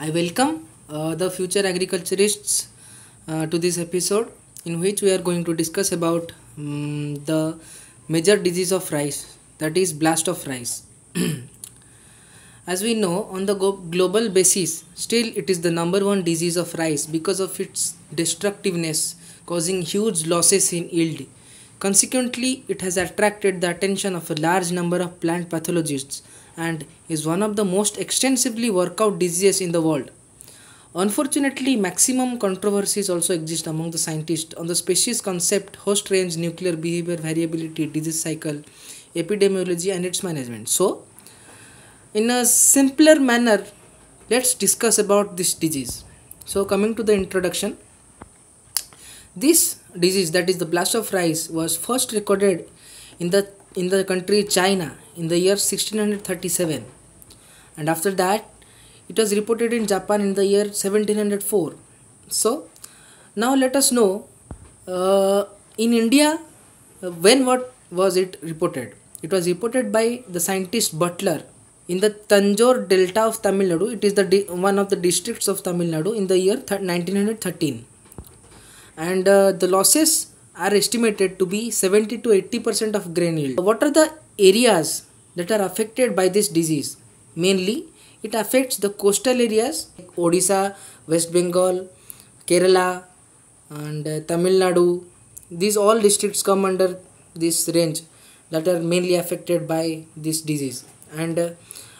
I welcome uh, the future agriculturists uh, to this episode in which we are going to discuss about um, the major disease of rice that is blast of rice. As we know, on the global basis, still it is the number one disease of rice because of its destructiveness, causing huge losses in yield. Consequently, it has attracted the attention of a large number of plant pathologists and is one of the most extensively worked out diseases in the world. Unfortunately, maximum controversies also exist among the scientists on the species concept, host range, nuclear behavior, variability, disease cycle, epidemiology, and its management. So, in a simpler manner, let's discuss about this disease. So, coming to the introduction, this disease, that is the blast of rice, was first recorded in the in the country China in the year 1637, and after that, it was reported in Japan in the year 1704. So, now let us know uh, in India uh, when what was it reported? It was reported by the scientist Butler in the Tanjore Delta of Tamil Nadu. It is the one of the districts of Tamil Nadu in the year 1913 and uh, the losses are estimated to be 70 to 80 percent of grain yield. What are the areas that are affected by this disease? Mainly, it affects the coastal areas like Odisha, West Bengal, Kerala, and uh, Tamil Nadu. These all districts come under this range that are mainly affected by this disease. And uh,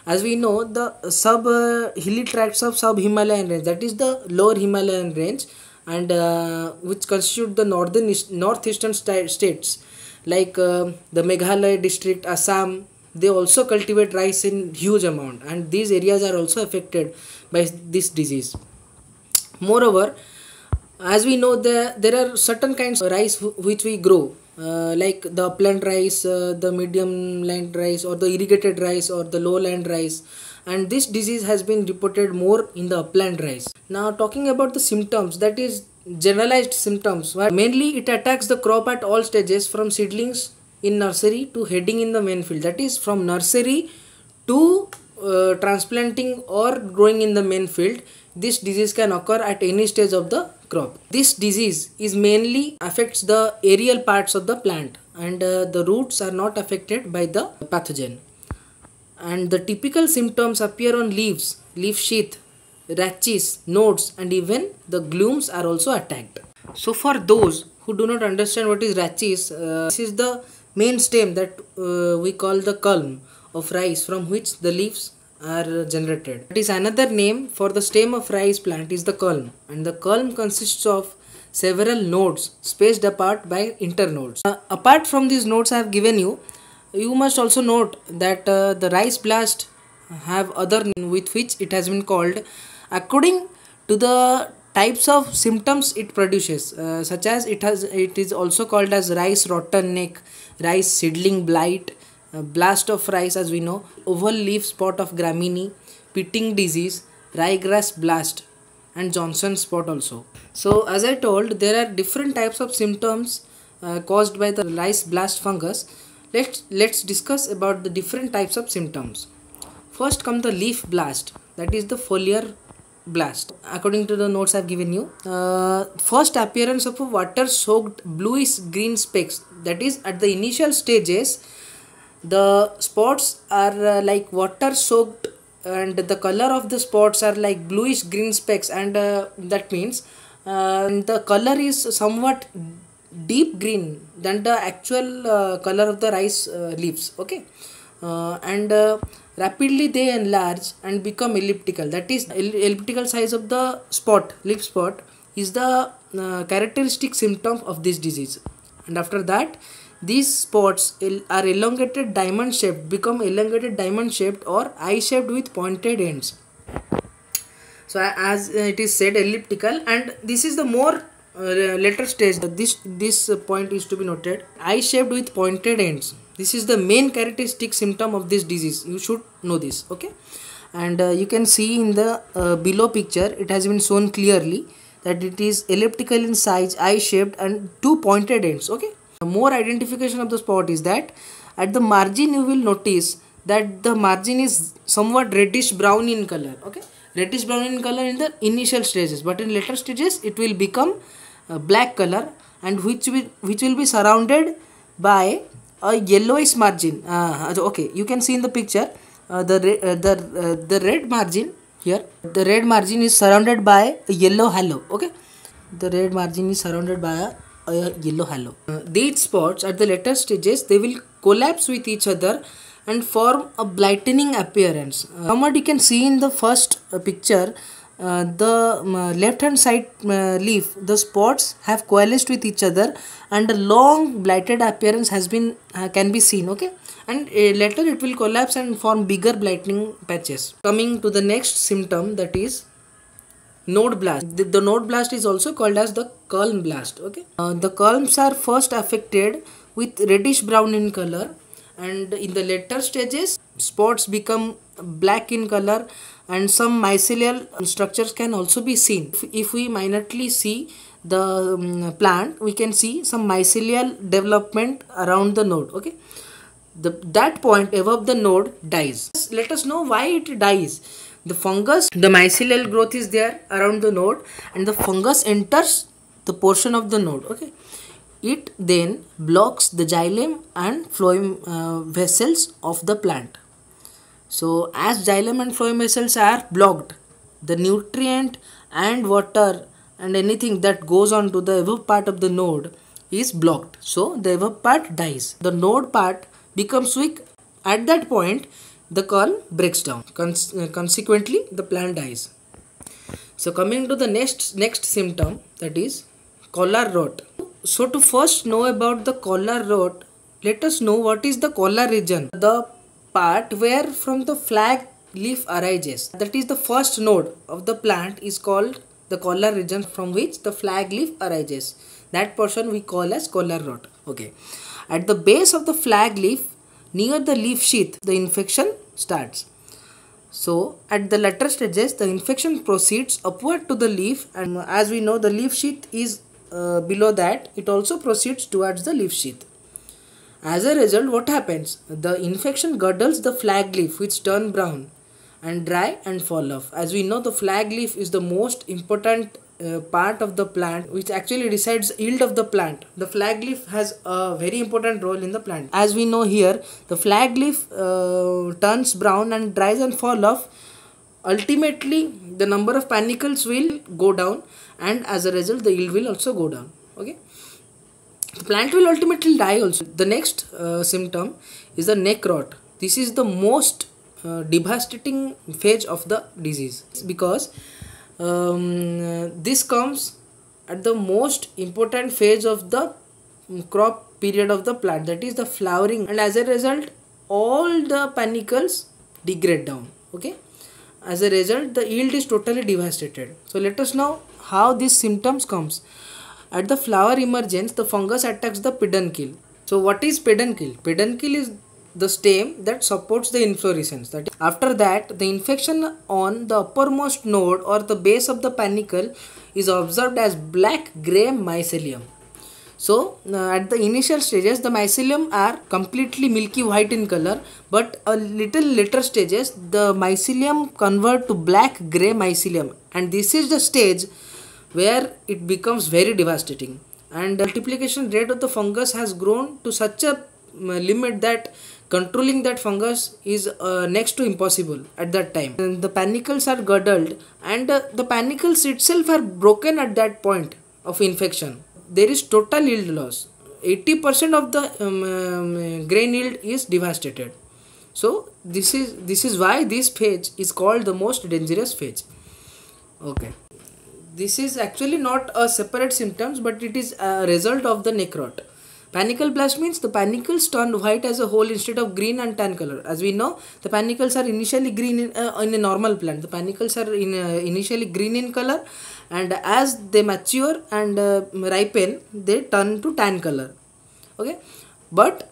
as we know, the sub uh, hilly tracts of sub Himalayan range, that is the lower Himalayan range, and uh, which constitute the northern east, northeastern sta- states like uh, the Meghalaya district, Assam. They also cultivate rice in huge amount, and these areas are also affected by this disease. Moreover, as we know, there there are certain kinds of rice which we grow, uh, like the upland rice, uh, the medium land rice, or the irrigated rice, or the lowland rice. And this disease has been reported more in the upland rice. Now, talking about the symptoms, that is generalized symptoms, where mainly it attacks the crop at all stages from seedlings in nursery to heading in the main field. That is from nursery to uh, transplanting or growing in the main field this disease can occur at any stage of the crop this disease is mainly affects the aerial parts of the plant and uh, the roots are not affected by the pathogen and the typical symptoms appear on leaves leaf sheath rachis nodes and even the glumes are also attacked so for those who do not understand what is rachis uh, this is the main stem that uh, we call the culm of rice from which the leaves are generated. It is another name for the stem of rice plant is the culm and the culm consists of several nodes spaced apart by internodes. Uh, apart from these nodes I have given you, you must also note that uh, the rice blast have other with which it has been called according to the types of symptoms it produces uh, such as it has it is also called as rice rotten neck rice seedling blight uh, blast of rice as we know oval leaf spot of graminea pitting disease ryegrass blast and johnson spot also. So as i told there are different types of symptoms uh, caused by the rice blast fungus. Let's let's discuss about the different types of symptoms. First come the leaf blast that is the foliar blast. According to the notes i've given you uh, first appearance of water soaked bluish green specks that is at the initial stages the spots are uh, like water soaked and the color of the spots are like bluish green specks and uh, that means uh, the color is somewhat deep green than the actual uh, color of the rice uh, leaves okay and uh, rapidly they enlarge and become elliptical. That is elliptical size of the spot leaf spot is the uh, characteristic symptom of this disease. And after that these spots are elongated diamond shaped become elongated diamond shaped or eye shaped with pointed ends. So as it is said elliptical. And this is the more uh, later stage. This this uh, point is to be noted. Eye shaped with pointed ends this is the main characteristic symptom of this disease. You should know this okay? And uh, you can see in the uh, below picture it has been shown clearly that it is elliptical in size eye shaped and two pointed ends okay? More identification of the spot is that at the margin you will notice that the margin is somewhat reddish brown in color okay? Reddish brown in color in the initial stages but in later stages it will become uh, black color and which will which will be surrounded by a yellowish margin uh, okay you can see in the picture uh, the uh, the uh, the red margin here the red margin is surrounded by a yellow halo okay the red margin is surrounded by a, a yellow halo uh, these spots at the later stages they will collapse with each other and form a brightening appearance uh, what you can see in the first uh, picture uh, the um, left hand side uh, leaf the spots have coalesced with each other and a long blighted appearance has been uh, can be seen okay? And uh, later it will collapse and form bigger blighting patches. Coming to the next symptom that is node blast. The, the, node blast is also called as the culm blast okay? Uh, the culms are first affected with reddish brown in color and in the later stages spots become black in color and some mycelial structures can also be seen. If, we minutely see the um, plant we can see some mycelial development around the node okay? The that point above the node dies. Let us know why it dies. The fungus the mycelial growth is there around the node and the fungus enters the portion of the node okay? It then blocks the xylem and phloem uh, vessels of the plant so as xylem and phloem vessels are blocked, the nutrient and water and anything that goes on to the above part of the node is blocked. So the above part dies. The node part becomes weak. At that point, the culm breaks down. Uh, consequently, the plant dies. So coming to the next next symptom that is collar rot. So to first know about the collar rot, let us know what is the collar region. The part where from the flag leaf arises. That is the first node of the plant is called the collar region from which the flag leaf arises. That portion we call as collar rot. Okay. At the base of the flag leaf near the leaf sheath the infection starts. So at the later stages the infection proceeds upward to the leaf and as we know the leaf sheath is uh, below that it also proceeds towards the leaf sheath. As a result, what happens? The infection girdles the flag leaf which turn brown and dry and fall off. As we know, the flag leaf is the most important uh, part of the plant which actually decides yield of the plant. The flag leaf has a very important role in the plant. As we know here, the flag leaf uh, turns brown and dries and fall off. Ultimately, the number of panicles will go down and as a result, the yield will also go down. Okay the plant will ultimately die also. The next uh, symptom is the neck rot. This is the most uh, devastating phase of the disease because um, this comes at the most important phase of the crop period of the plant that is the flowering. And as a result all the panicles degrade down okay? As a result the yield is totally devastated. So let us know how these symptoms comes at the flower emergence, the fungus attacks the peduncle. So what is peduncle? Peduncle is the stem that supports the inflorescence. That after that, the infection on the uppermost node or the base of the panicle is observed as black gray mycelium. So uh, at the initial stages, the mycelium are completely milky white in color, but a little later stages, the mycelium convert to black gray mycelium, and this is the stage where it becomes very devastating. And multiplication rate of the fungus has grown to such a limit that controlling that fungus is uh, next to impossible at that time. And the panicles are girdled and uh, the panicles itself are broken at that point of infection. There is total yield loss. 80% of the um, um, grain yield is devastated. So this is this is why this phase is called the most dangerous phase okay this is actually not a separate symptoms but it is a result of the neck rot. Panicle blast means the panicles turn white as a whole instead of green and tan color. As we know, the panicles are initially green in, uh, in a normal plant. The panicles are in, uh, initially green in color and as they mature and uh, ripen, they turn to tan color. Okay, but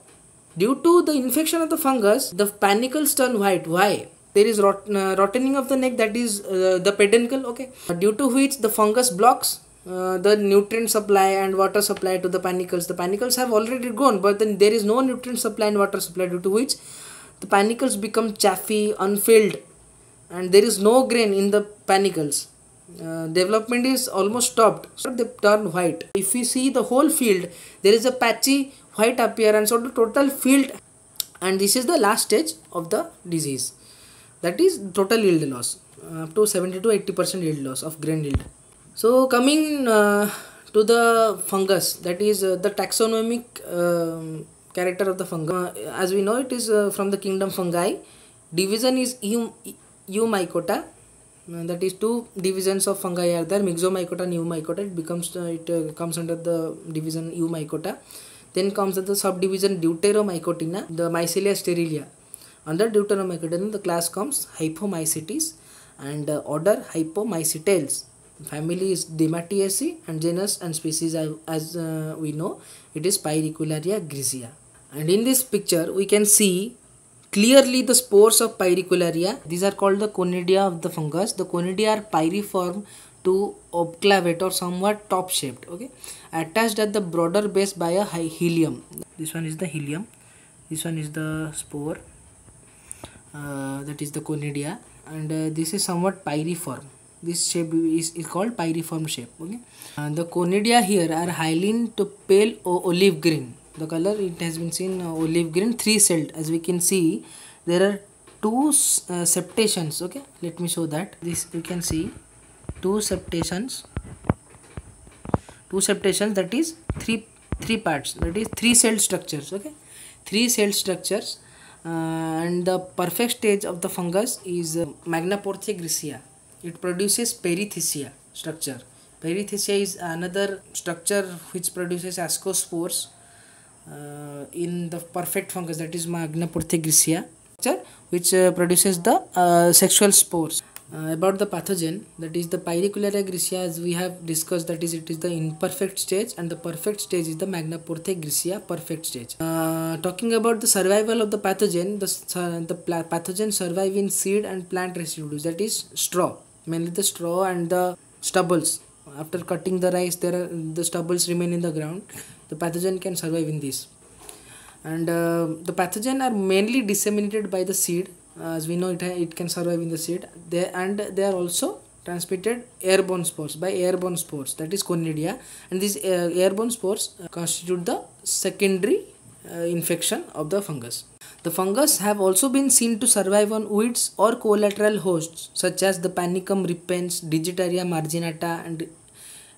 due to the infection of the fungus, the panicles turn white. Why? There is rot uh, rottening of the neck that is uh, the peduncle okay? Due to which the fungus blocks uh, the nutrient supply and water supply to the panicles. The panicles have already gone but then there is no nutrient supply and water supply due to which the panicles become chaffy unfilled and there is no grain in the panicles. Uh, development is almost stopped. So they turn white. If we see the whole field there is a patchy white appearance of the total field and this is the last stage of the disease that is total yield loss uh, up to 70 to 80 percent yield loss of grain yield. So coming uh, to the fungus that is uh, the taxonomic um, character of the fungus. Uh, as we know it is uh, from the kingdom fungi. Division is eumycota uh, that is two divisions of fungi are there myxomycota and eumycota it becomes uh, it uh, comes under the division eumycota then comes the subdivision deuteromycotina the mycelia sterilia under deuteromycotina the class comes hyphomycetes and uh, order hyphomycetales. Family is Dematiaceae and genus and species as uh, we know it is Pyricularia grisea and in this picture we can see clearly the spores of Pyricularia. These are called the conidia of the fungus. The conidia are pyriform to obclavate or somewhat top shaped okay? Attached at the broader base by a hilum. this one is the hilum. this one is the spore that is the conidia and uh, this is somewhat pyriform. This shape is, is called pyriform shape okay? Uh, the conidia here are hyaline to pale olive green. The color it has been seen uh, olive green three celled as we can see there are two uh, septations okay? Let me show that. This you can see two septations. Two septations that is three three parts. That is three cell structures okay? Three cell structures. uh, and the perfect stage of the fungus is uh, magnaporthe grisea it produces perithecia structure. Perithecia is another structure which produces ascospores uh, in the perfect fungus that is magnaporthe grisea structure which uh, produces the uh, sexual spores uh, about the pathogen that is the pyricularia grisea as we have discussed that is it is the imperfect stage and the perfect stage is the magnaporthe grisea perfect stage. Uh, talking about the survival of the pathogen the, uh, the pathogen survive in seed and plant residues that is straw mainly the straw and the stubbles. After cutting the rice there are the stubbles remain in the ground. The pathogen can survive in this. And uh, the pathogen are mainly disseminated by the seed as we know it, it can survive in the seed. They and they are also transmitted airborne spores by airborne spores. That is conidia and these uh, airborne spores uh, constitute the secondary uh, infection of the fungus. The fungus have also been seen to survive on weeds or collateral hosts such as the Panicum repens, Digitaria marginata and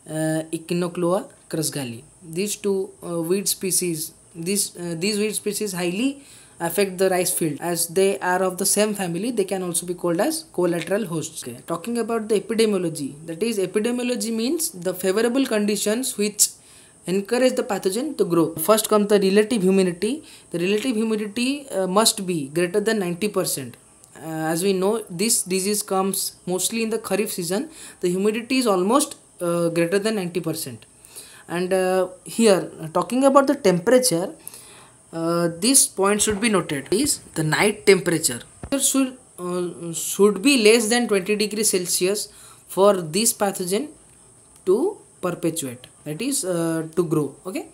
uh, Echinochloa crusgalli. These two uh, weed species, these, uh, these weed species highly affect the rice field. As they are of the same family they can also be called as collateral hosts. Okay. talking about the epidemiology. That is epidemiology means the favorable conditions which encourage the pathogen to grow. First comes the relative humidity. The relative humidity uh, must be greater than 90 percent. Uh, as we know this disease comes mostly in the kharif season. The humidity is almost uh, greater than 90 percent. And uh, here talking about the temperature uh, this point should be noted is the night temperature. Should uh, should be less than 20 degree celsius for this pathogen to perpetuate that is uh, to grow okay?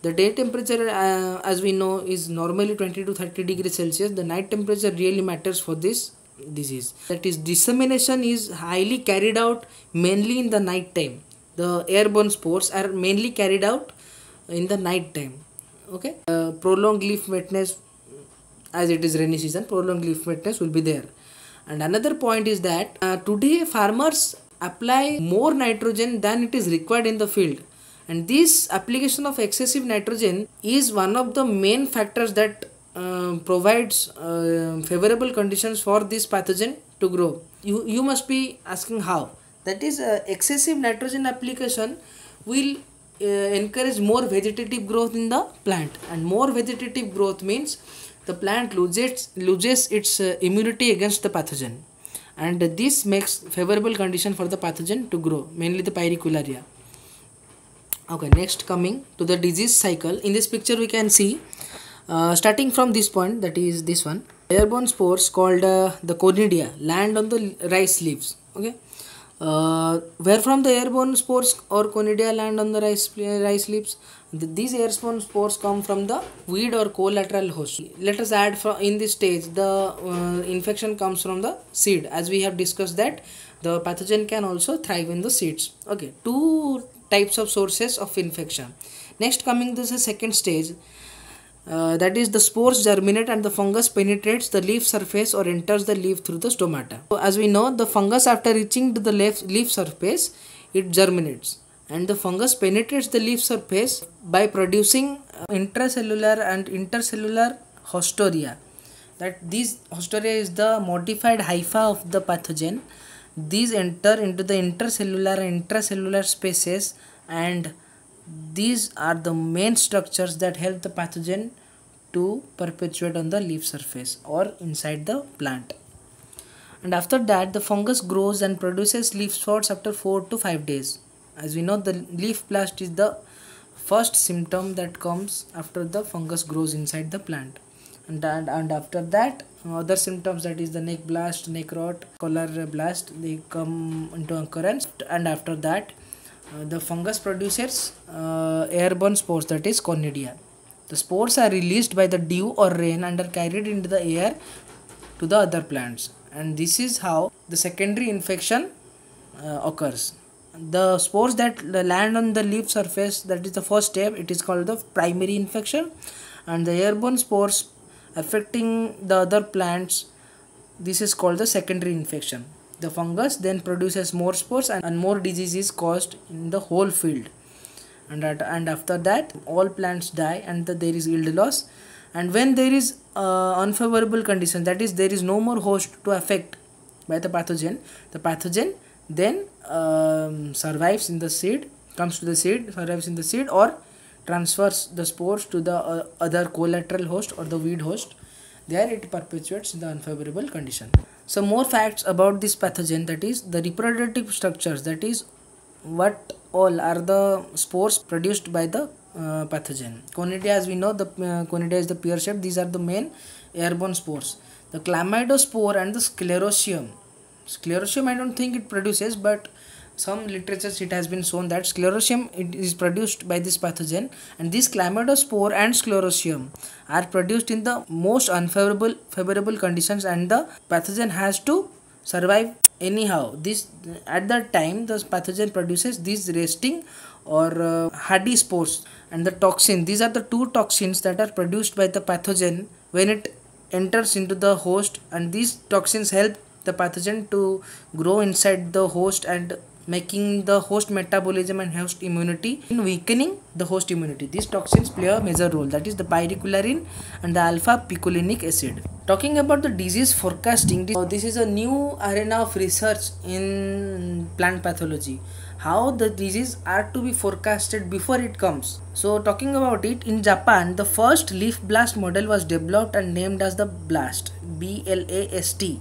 The day temperature uh, as we know is normally 20 to 30 degree celsius. The night temperature really matters for this disease. That is dissemination is highly carried out mainly in the night time. The airborne spores are mainly carried out in the night time okay? Uh, prolonged leaf wetness as it is rainy season prolonged leaf wetness will be there. And another point is that uh, today farmers apply more nitrogen than it is required in the field. And this application of excessive nitrogen is one of the main factors that uh, provides uh, favorable conditions for this pathogen to grow. You you must be asking how. That is uh, excessive nitrogen application will uh, encourage more vegetative growth in the plant. And more vegetative growth means the plant loses loses its uh, immunity against the pathogen. And this makes favorable condition for the pathogen to grow mainly the pyricularia okay next coming to the disease cycle. In this picture we can see uh, starting from this point that is this one. Airborne spores called uh, the conidia land on the rice leaves. Okay uh, where from the airborne spores or conidia land on the rice, rice leaves? The, these airborne spores come from the weed or collateral host. Let us add for in this stage the uh, infection comes from the seed. As we have discussed that the pathogen can also thrive in the seeds. Okay two types of sources of infection. Next coming to the second stage uh, that is the spores germinate and the fungus penetrates the leaf surface or enters the leaf through the stomata. So as we know the fungus after reaching to the leaf, leaf surface it germinates. And the fungus penetrates the leaf surface by producing uh, intracellular and intercellular haustoria that these haustoria is the modified hypha of the pathogen. These enter into the intercellular and intracellular spaces and these are the main structures that help the pathogen to perpetuate on the leaf surface or inside the plant. And after that the fungus grows and produces leaf spots after 4 to 5 days. As we know the leaf blast is the first symptom that comes after the fungus grows inside the plant. And, and, and after that other symptoms that is the neck blast neck rot collar blast they come into occurrence. And after that the fungus produces uh, airborne spores that is conidia the spores are released by the dew or rain and are carried into the air to the other plants. And this is how the secondary infection uh, occurs. The spores that land on the leaf surface that is the first step it is called the primary infection. And the airborne spores affecting the other plants this is called the secondary infection the fungus then produces more spores and, and more diseases caused in the whole field. And at, and after that all plants die and the, there is yield loss. And when there is uh, unfavorable condition that is there is no more host to affect by the pathogen the pathogen then um, survives in the seed comes to the seed survives in the seed or transfers the spores to the uh, other collateral host or the weed host there it perpetuates the unfavorable condition. So more facts about this pathogen that is the reproductive structures that is what all are the spores produced by the uh, pathogen. Conidia as we know the uh, conidia is the pear shape. These are the main airborne spores. The chlamydospore and the sclerosium. Sclerosium i don't think it produces but some literatures it has been shown that sclerotium it is produced by this pathogen and this chlamydospore and sclerotium are produced in the most unfavorable favorable conditions and the pathogen has to survive anyhow. This at that time the pathogen produces these resting or uh, hardy spores and the toxin. These are the two toxins that are produced by the pathogen when it enters into the host and these toxins help the pathogen to grow inside the host and making the host metabolism and host immunity in weakening the host immunity. These toxins play a major role that is the pyrrolidine and the alpha picolinic acid. Talking about the disease forecasting, this is a new arena of research in plant pathology. How the disease are to be forecasted before it comes. So talking about it, in Japan, the first leaf blast model was developed and named as the BLAST, B-L-A-S-T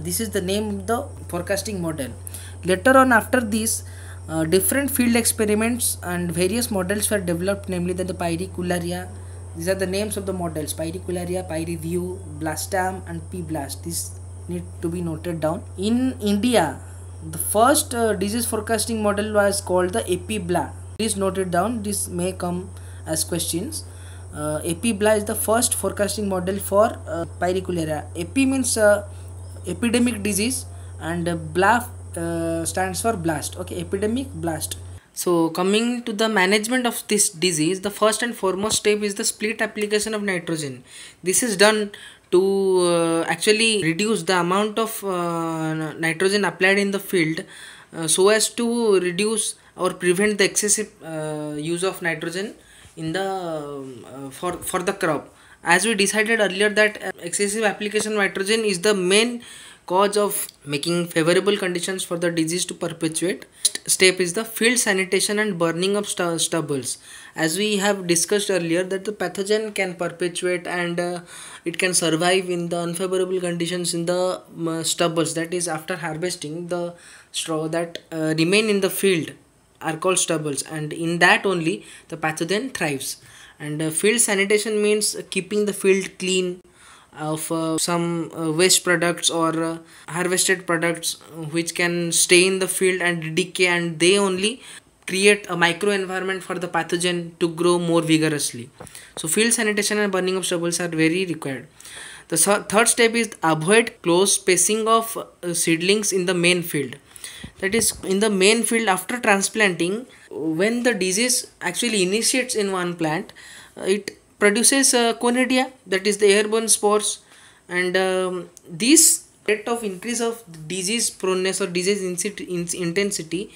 this is the name of the forecasting model later on after this uh, different field experiments and various models were developed namely the, the pyricularia these are the names of the models pyricularia pyriview blastam and pblast. This need to be noted down. In india the first uh, disease forecasting model was called the epibla. Please note it down. This may come as questions. Uh, is the first forecasting model for uh, pyricularia. Epi means uh, epidemic disease and blast uh, stands for blast okay epidemic blast. So coming to the management of this disease the first and foremost step is the split application of nitrogen. This is done to uh, actually reduce the amount of uh, nitrogen applied in the field uh, so as to reduce or prevent the excessive uh, use of nitrogen in the uh, for for the crop. As we decided earlier that excessive application of nitrogen is the main cause of making favorable conditions for the disease to perpetuate step is the field sanitation and burning of st stubbles. As we have discussed earlier that the pathogen can perpetuate and uh, it can survive in the unfavorable conditions in the uh, stubbles that is after harvesting the straw that uh, remain in the field are called stubbles and in that only the pathogen thrives. And uh, field sanitation means keeping the field clean of uh, some uh, waste products or uh, harvested products which can stay in the field and decay and they only create a micro environment for the pathogen to grow more vigorously. So field sanitation and burning of stubbles are very required. The third step is avoid close spacing of uh, seedlings in the main field. That is in the main field after transplanting when the disease actually initiates in one plant uh, it produces uh, conidia that is the airborne spores and um, this rate of increase of disease proneness or disease intensity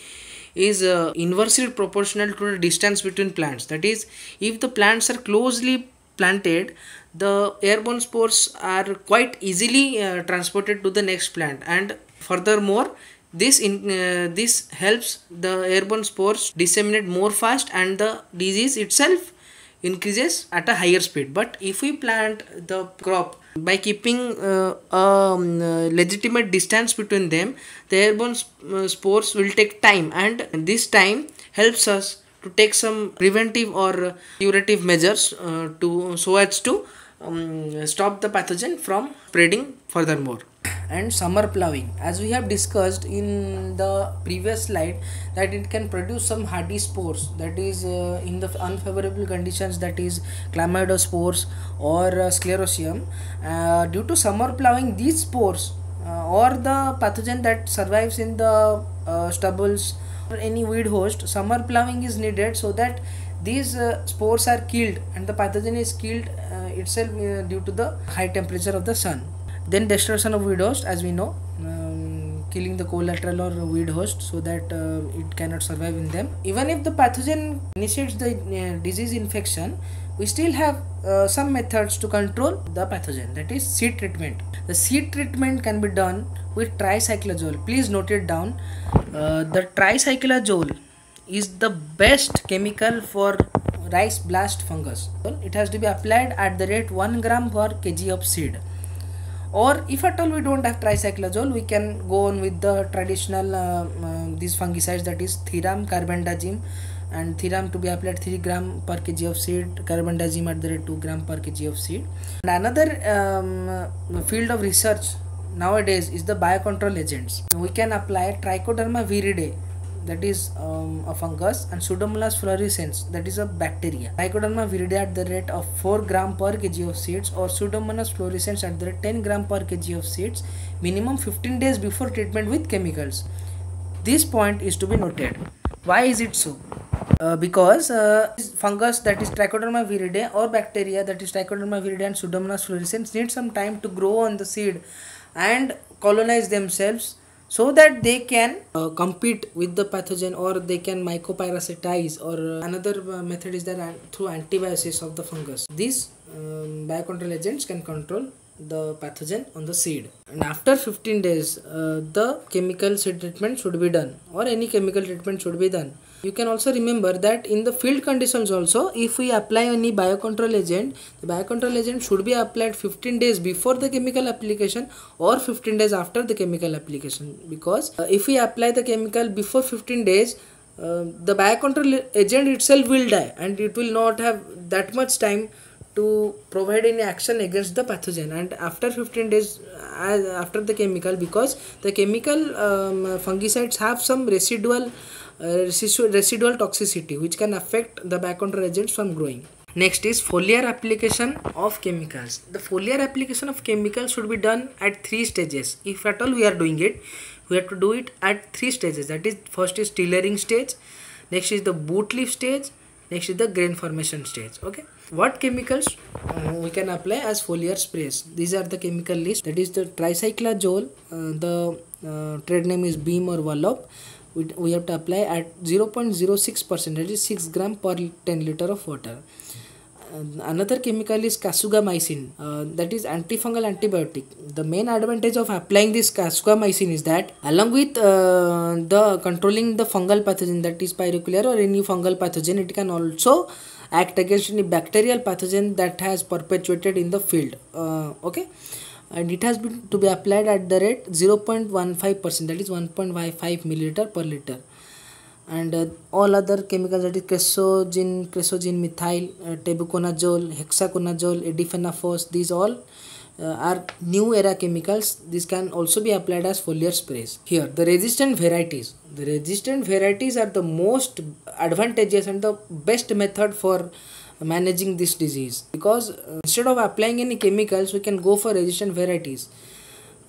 is uh, inversely proportional to the distance between plants. That is if the plants are closely planted the airborne spores are quite easily uh, transported to the next plant. And furthermore this in uh, this helps the airborne spores disseminate more fast and the disease itself increases at a higher speed. But if we plant the crop by keeping uh, a um, uh, legitimate distance between them the airborne uh, spores will take time. And this time helps us to take some preventive or curative measures uh, to so as to um, stop the pathogen from spreading furthermore and summer plowing. As we have discussed in the previous slide that it can produce some hardy spores that is uh, in the unfavorable conditions that is chlamydospores or uh, sclerotium uh, due to summer plowing these spores uh, or the pathogen that survives in the uh, stubbles or any weed host summer plowing is needed so that these uh, spores are killed and the pathogen is killed itself due to the high temperature of the sun then destruction of weed host as we know um, killing the collateral or weed host so that uh, it cannot survive in them. Even if the pathogen initiates the uh, disease infection we still have uh, some methods to control the pathogen that is seed treatment. The seed treatment can be done with tricyclazole please note it down. Uh, the tricyclazole is the best chemical for rice blast fungus. It has to be applied at the rate 1 gram per kg of seed or if at all we don't have tricyclazole we can go on with the traditional uh, uh, these fungicides that is thiram carbendazim and thiram to be applied 3 gram per kg of seed carbendazim at the rate 2 gram per kg of seed. And another um, field of research nowadays is the biocontrol agents. We can apply trichoderma viride that is um, a fungus and Pseudomonas fluorescens that is a bacteria. Trichoderma viride at the rate of 4 gram per kg of seeds or Pseudomonas fluorescens at the rate 10 gram per kg of seeds minimum 15 days before treatment with chemicals. This point is to be noted. Why is it so? Uh, because uh, fungus that is Trichoderma viride or bacteria that is Trichoderma viride and Pseudomonas fluorescens need some time to grow on the seed and colonize themselves so that they can uh, compete with the pathogen or they can mycoparasitize or uh, another uh, method is that through antibiosis of the fungus. These um, biocontrol agents can control the pathogen on the seed. And after 15 days uh, the chemical seed treatment should be done or any chemical treatment should be done you can also remember that in the field conditions also if we apply any biocontrol agent the biocontrol agent should be applied 15 days before the chemical application or 15 days after the chemical application. Because uh, if we apply the chemical before 15 days uh, the biocontrol agent itself will die and it will not have that much time to provide any action against the pathogen. And after 15 days uh, after the chemical because the chemical um, fungicides have some residual residual toxicity which can affect the biocontrol agents from growing. Next is foliar application of chemicals. The foliar application of chemicals should be done at three stages. If at all we are doing it, we have to do it at three stages. That is, first is tillering stage, next is the boot leaf stage, next is the grain formation stage. Okay, what chemicals uh, we can apply as foliar sprays? These are the chemical list. That is the tricyclazole. Uh, the uh, trade name is Beam or Wallop we, we have to apply at 0.06 percent that is 6 gram per 10 liter of water. Uh, another chemical is kasugamycin uh, that is antifungal antibiotic. The main advantage of applying this kasugamycin is that along with uh, the controlling the fungal pathogen that is pyrocular or any fungal pathogen it can also act against any bacterial pathogen that has perpetuated in the field. Uh, okay and it has been to be applied at the rate 0.15 percent that is 1.55 milliliter per liter. And uh, all other chemicals that is kresoxim kresoxim methyl uh, tebuconazole hexaconazole these all uh, are new era chemicals. This can also be applied as foliar sprays. Here the resistant varieties. The resistant varieties are the most advantageous and the best method for managing this disease because uh, instead of applying any chemicals we can go for resistant varieties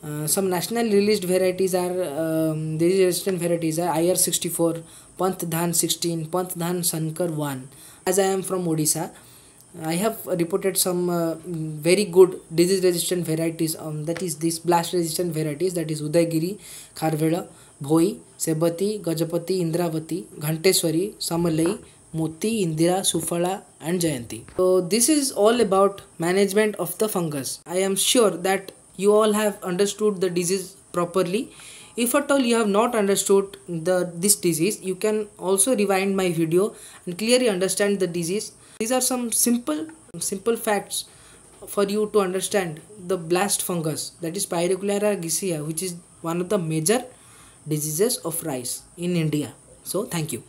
uh, some national released varieties are um, these resistant varieties are IR64, Pant Dhan 16, Pant Dhan Sankar 1. As I am from Odisha, I have reported some uh, very good disease resistant varieties um, that is these blast resistant varieties that is Udaygiri, Kharvela, Bhoi, Sebati, Gajapati, Indravati, Ghanteswari, Samalai, Moti, Indira, Sufala and Jayanti. So this is all about management of the fungus. I am sure that you all have understood the disease properly if at all you have not understood the this disease you can also rewind my video and clearly understand the disease these are some simple simple facts for you to understand the blast fungus that is pyricularia grisea which is one of the major diseases of rice in india so thank you